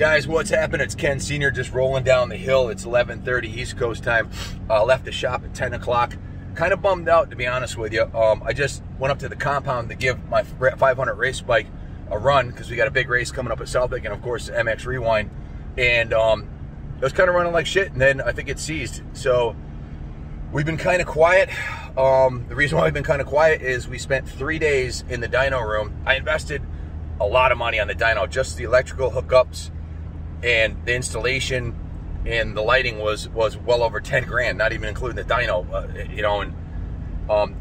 Guys, what's happened? It's Ken Senior just rolling down the hill. It's 11:30 East Coast time. Uh, left the shop at 10 o'clock. Kind of bummed out, to be honest with you. Um, I just went up to the compound to give my 500 race bike a run because we got a big race coming up at Southwick, and of course the MX Rewind. And um, it was kind of running like shit, and then I think it seized. So we've been kind of quiet. Um, the reason why we've been kind of quiet is we spent three days in the dyno room. I invested a lot of money on the dyno, just the electrical hookups and the installation and the lighting was was well over 10 grand not even including the dyno uh, you know and um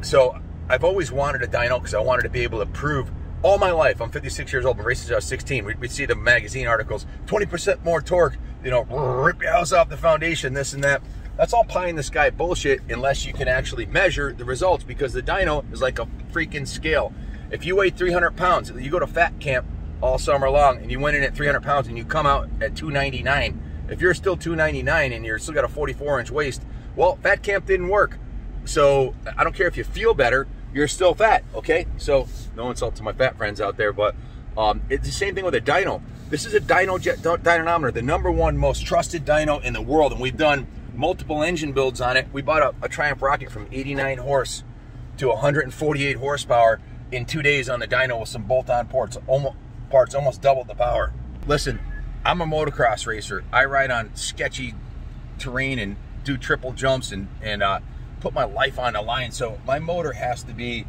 so i've always wanted a dyno because i wanted to be able to prove all my life i'm 56 years old been racing since i was 16 we, we see the magazine articles 20 percent more torque you know rip your house off the foundation this and that. That's all pie in the sky bullshit unless you can actually measure the results because the dyno is like a freaking scale. If you weigh 300 pounds you go to fat camp all summer long and you went in at 300 pounds and you come out at 299 if you're still 299 and you're still got a 44 inch waist well fat camp didn't work. So i don't care if you feel better you're still fat okay? So no insult to my fat friends out there but um, it's the same thing with a dyno. This is a Dynojet dynamometer the number one most trusted dyno in the world and we've done multiple engine builds on it. We bought a, a triumph rocket from 89 horse to 148 horsepower in two days on the dyno with some bolt-on ports almost parts, almost doubled the power. Listen, I'm a motocross racer. I ride on sketchy terrain and do triple jumps and, and uh, put my life on the line. So my motor has to be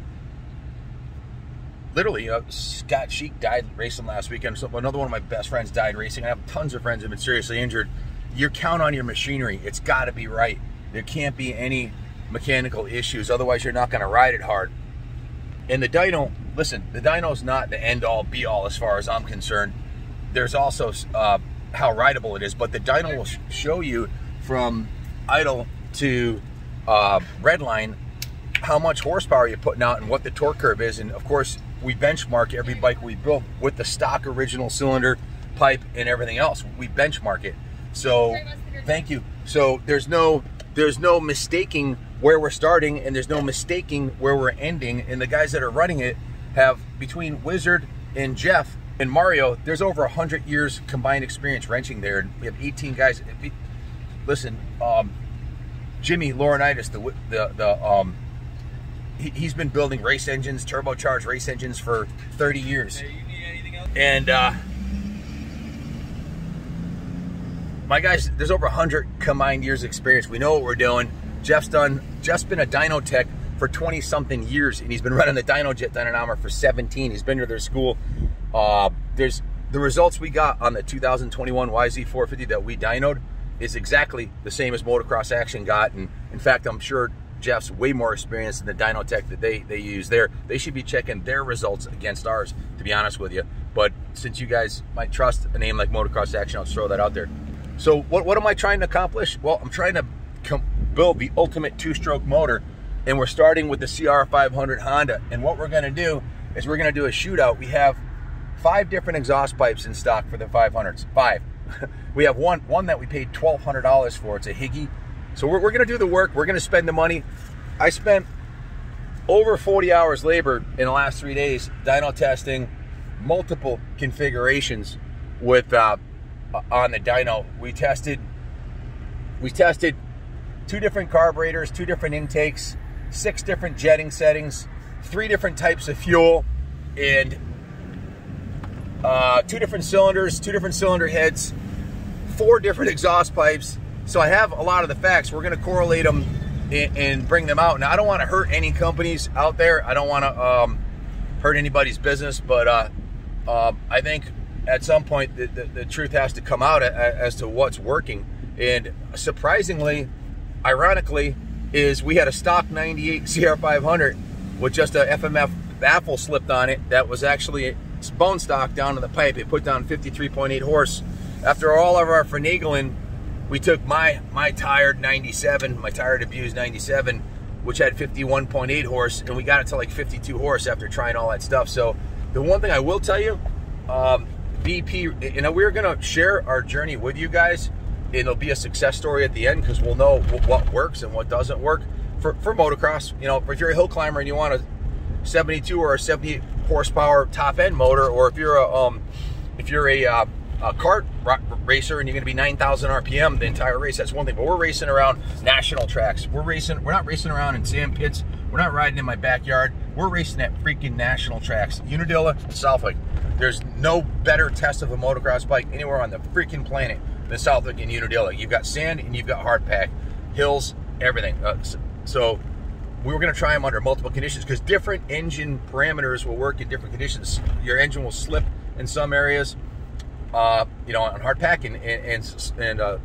literally, uh, Scott Sheik died racing last weekend. So another one of my best friends died racing. I have tons of friends who have been seriously injured. You count on your machinery. It's got to be right. There can't be any mechanical issues. Otherwise, you're not going to ride it hard. And the dyno, listen, the dyno's not the end all be all as far as I'm concerned. There's also uh, how rideable it is, but the dyno will sh show you from idle to uh, redline how much horsepower you're putting out and what the torque curve is. And of course, we benchmark every bike we build with the stock original cylinder, pipe, and everything else. We benchmark it. So, thank you. So there's no there's no mistaking where we're starting and there's no mistaking where we're ending. And the guys that are running it have between Wizard and Jeff and Mario, there's over 100 years combined experience wrenching there. We have 18 guys. Listen, um, Jimmy Laurinaitis, the, the, the, um, he, has been building race engines, turbocharged race engines for 30 years. And, uh, my guys, there's over 100 combined years experience. We know what we're doing. Jeff's done, Jeff's been a dyno tech for 20 something years and he's been running the Dynojet dynamometer for 17. He's been to their school. Uh, there's the results we got on the 2021 YZ450 that we dynoed is exactly the same as Motocross Action got. And in fact, I'm sure Jeff's way more experienced in the dyno tech that they, they use there. They should be checking their results against ours, to be honest with you. But since you guys might trust a name like Motocross Action, I'll throw that out there. So what, what am I trying to accomplish? Well, I'm trying to build the ultimate two-stroke motor and we're starting with the CR500 Honda. And what we're gonna do is we're gonna do a shootout. We have five different exhaust pipes in stock for the 500s, five. we have one one that we paid $1,200 for, it's a Higgy. So we're, we're gonna do the work, we're gonna spend the money. I spent over 40 hours labor in the last three days dyno testing multiple configurations with uh, on the dyno. We tested we tested two different carburetors, two different intakes, six different jetting settings, three different types of fuel, and uh, two different cylinders, two different cylinder heads, four different exhaust pipes. So I have a lot of the facts. We're going to correlate them and, bring them out. Now, I don't want to hurt any companies out there. I don't want to um, hurt anybody's business, but uh, uh, I think at some point the, the, the truth has to come out as to what's working. And surprisingly, ironically, is we had a stock 98 CR500 with just a FMF baffle slipped on it that was actually bone stock down to the pipe. It put down 53.8 horse. After all of our finagling, we took my my tired 97, my tired abused 97, which had 51.8 horse, and we got it to like 52 horse after trying all that stuff. So the one thing I will tell you, um, BP, you know, we're gonna share our journey with you guys it'll be a success story at the end because we'll know what works and what doesn't work for, for motocross. You know, if you're a hill climber and you want a 72 or a 78 horsepower top end motor, or if you're a um, if you're a uh, a kart racer and you're going to be 9,000 RPM the entire race, that's one thing. But we're racing around national tracks. We're racing. We're not racing around in sand pits. We're not riding in my backyard. We're racing at freaking national tracks. Unadilla, Southwick. There's no better test of a motocross bike anywhere on the freaking planet than Southwick and Unadilla. You've got sand and you've got hard pack, hills, everything. Uh, so we were going to try them under multiple conditions because different engine parameters will work in different conditions. Your engine will slip in some areas, uh, you know, on hard pack and and and uh,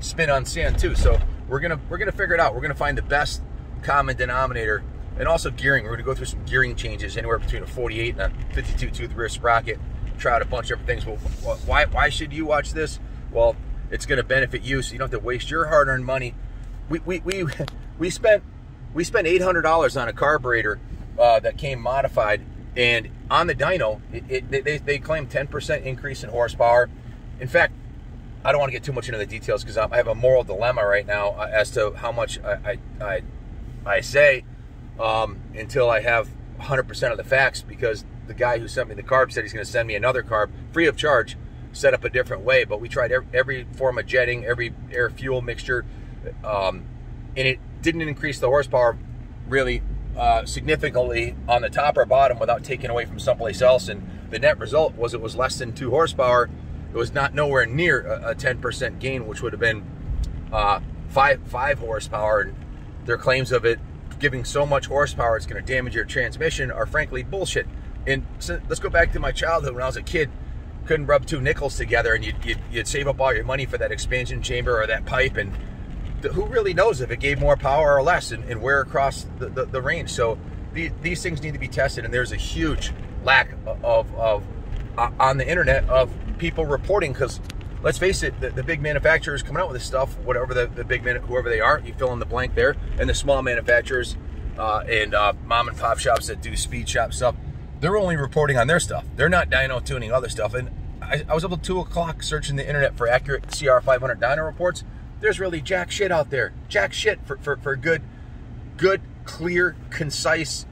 spin on sand too. So we're gonna we're gonna figure it out. We're gonna find the best common denominator and also gearing. We're gonna go through some gearing changes anywhere between a 48 and a 52 tooth rear sprocket. Try out a bunch of different things. Well, why why should you watch this? Well, it's gonna benefit you, so you don't have to waste your hard-earned money. We we we we spent we spent $800 on a carburetor uh, that came modified, and on the dyno, it, it, they, they claim 10% increase in horsepower. In fact, I don't want to get too much into the details because I have a moral dilemma right now uh, as to how much I, I, I, I say um, until I have 100% of the facts because the guy who sent me the carb said he's going to send me another carb free of charge, set up a different way. But we tried every, form of jetting, every air fuel mixture, um, and it didn't increase the horsepower really uh, significantly on the top or bottom without taking away from someplace else. And the net result was it was less than two horsepower. It was not nowhere near a, 10% gain, which would have been uh, five five horsepower. And their claims of it giving so much horsepower it's going to damage your transmission are frankly bullshit. And so let's go back to my childhood when I was a kid. Couldn't rub two nickels together, and you'd, you'd, you'd save up all your money for that expansion chamber or that pipe, and who really knows if it gave more power or less and, and where across the, the, the, range. So the, these things need to be tested, and there's a huge lack of, of uh, on the internet of people reporting because let's face it, the, the, big manufacturers coming out with this stuff, whatever the, the big man, whoever they are, you fill in the blank there, and the small manufacturers uh, and uh, mom and pop shops that do speed shop stuff, they're only reporting on their stuff. They're not dyno tuning other stuff. And I, I was up at two o'clock searching the internet for accurate CR500 dyno reports there's really jack shit out there. Jack shit for, for, for good, good, clear, concise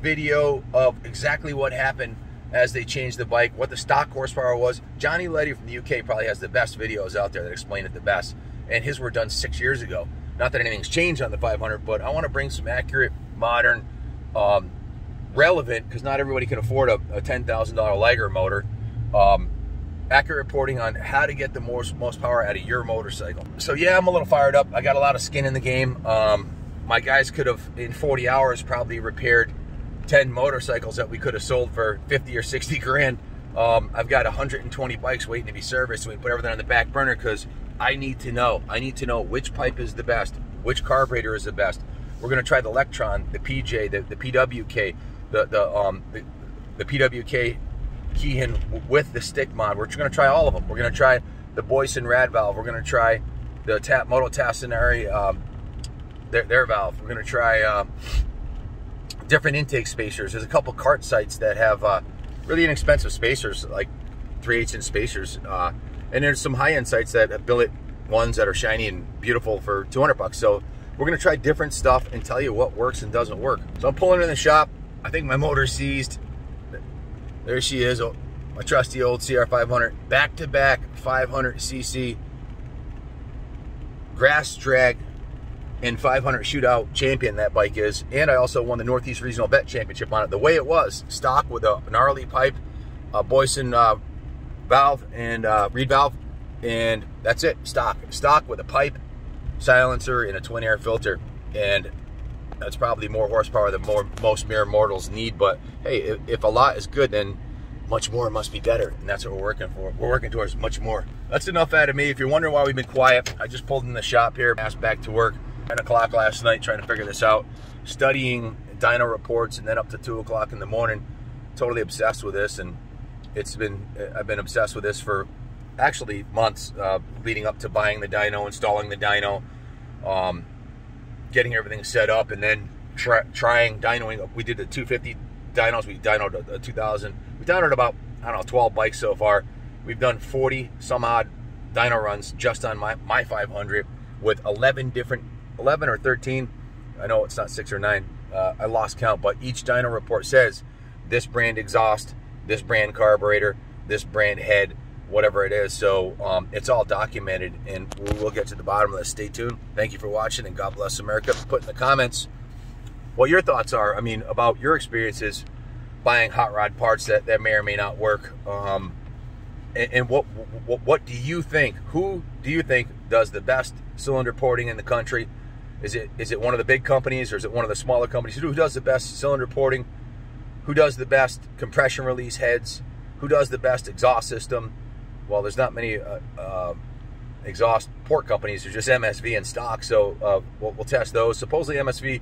video of exactly what happened as they changed the bike, what the stock horsepower was. Johnny Letty from the UK probably has the best videos out there that explain it the best. And his were done six years ago. Not that anything's changed on the 500, but I want to bring some accurate, modern, um, relevant, because not everybody can afford a, a $10,000 Liger motor. Um, accurate reporting on how to get the most most power out of your motorcycle. So yeah, I'm a little fired up. I got a lot of skin in the game. Um, my guys could have in 40 hours probably repaired 10 motorcycles that we could have sold for 50 or 60 grand. Um, I've got 120 bikes waiting to be serviced. So we put everything on the back burner because I need to know. I need to know which pipe is the best, which carburetor is the best. We're gonna try the Lectron, the PJ, the, the PWK, the the um the, the PWK Keihin with the stick mod. We're going to try all of them. We're going to try the Boyesen rad valve. We're going to try the Tap Moto Tassinari um, their, their valve. We're going to try uh, different intake spacers. There's a couple cart sites that have uh, really inexpensive spacers, like 3 8 inch spacers. Uh, and there's some high end sites that billet ones that are shiny and beautiful for 200 bucks. So we're going to try different stuff and tell you what works and doesn't work. So I'm pulling in the shop. I think my motor seized. There she is, my trusty old CR500, back-to-back 500cc grass drag and 500 shootout champion that bike is. And I also won the Northeast Regional Bet Championship on it. The way it was, stock with a gnarly pipe, a Boyesen uh, valve and uh, reed valve, and that's it, stock. Stock with a pipe, silencer, and a twin air filter. And that's probably more horsepower than more, most mere mortals need. But hey, if, a lot is good, then much more must be better. And that's what we're working for. We're working towards much more. That's enough out of me. If you're wondering why we've been quiet, I just pulled in the shop here, asked back to work. 10 o'clock last night trying to figure this out. Studying dyno reports and then up to 2 o'clock in the morning. Totally obsessed with this. And it's been, I've been obsessed with this for actually months uh, leading up to buying the dyno, installing the dyno. Um, getting everything set up, and then try, trying dynoing. We did the 250 dynos. We dynoed a, a 2000. We dynoed about I don't know 12 bikes so far. We've done 40 some odd dyno runs just on my my 500 with 11 different 11 or 13. I know it's not six or nine. Uh, I lost count, but each dyno report says this brand exhaust, this brand carburetor, this brand head whatever it is. So um, it's all documented, and we'll get to the bottom of this. Stay tuned. Thank you for watching, and God bless America. Put in the comments what your thoughts are. I mean, about your experiences buying hot rod parts that, that may or may not work. Um, and, and what, what what do you think? Who do you think does the best cylinder porting in the country? Is it is it one of the big companies or is it one of the smaller companies? Who does the best cylinder porting? Who does the best compression release heads? Who does the best exhaust system? Well, there's not many uh, uh, exhaust port companies. There's just MSV in stock, so uh, we'll, we'll, test those. Supposedly MSV,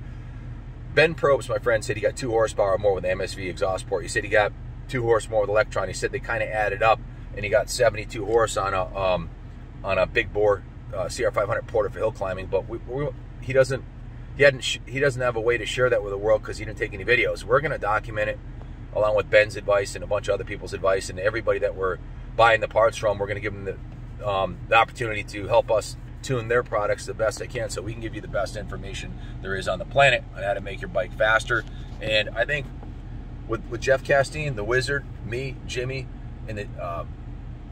Ben Probst, my friend, said he got two horsepower more with MSV exhaust port. He said he got two horse more with Lectron. He said they kind of added up, and he got 72 horse on a um, on a big bore uh, CR500 porter for hill climbing. But we, we, he doesn't he hadn't he doesn't have a way to share that with the world because he didn't take any videos. We're going to document it along with Ben's advice and a bunch of other people's advice and everybody that we're buying the parts from. We're going to give them the, um, the opportunity to help us tune their products the best they can so we can give you the best information there is on the planet on how to make your bike faster. And I think with, with Jeff Castine, the Wizard, me, Jimmy, and the, uh,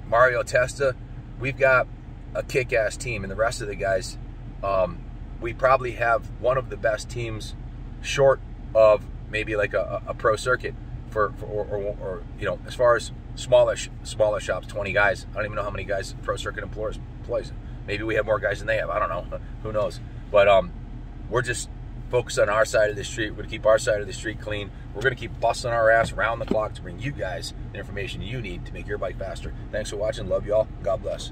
Mario Testa, we've got a kick-ass team, and the rest of the guys, um, we probably have one of the best teams short of maybe like a, a pro circuit for, for or, or, or, you know as far as smaller smaller shops 20 guys i don't even know how many guys pro circuit employs employs. Maybe we have more guys than they have i don't know who knows? But um we're just focused on our side of the street we're going to keep our side of the street clean we're going to keep busting our ass around the clock to bring you guys the information you need to make your bike faster. Thanks for watching love y'all god bless